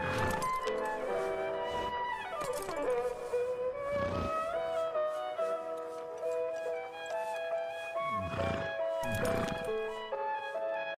you